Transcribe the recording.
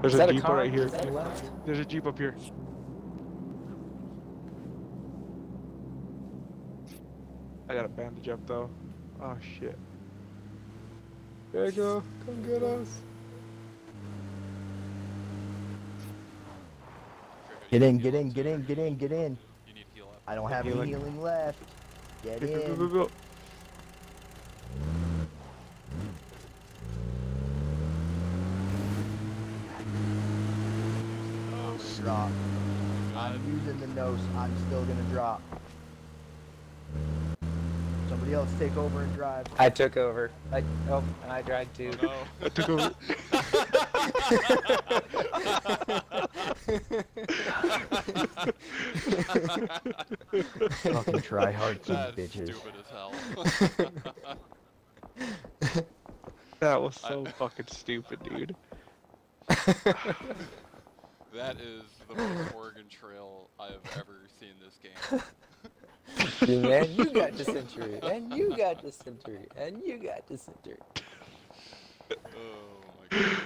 There's Is a that a jeep car right here. There's a jeep up here. I got a bandage up though. Oh shit. There you go. Come get us. Get in, get in, get in, get in, get in. You need heal up. I don't have any Healing. healing left. Get Go, go, go, in. go, go. Drop. I'm using the nose. I'm still gonna drop. Somebody else take over and drive. I took over. I oh, and I tried to. Oh no. I took over. Fucking try hard, you bitches. stupid as hell. That was so fucking stupid, dude. that is the most Oregon Trail I have ever seen this game. and you got dysentery. And you got dysentery. And you got dysentery. Oh my god.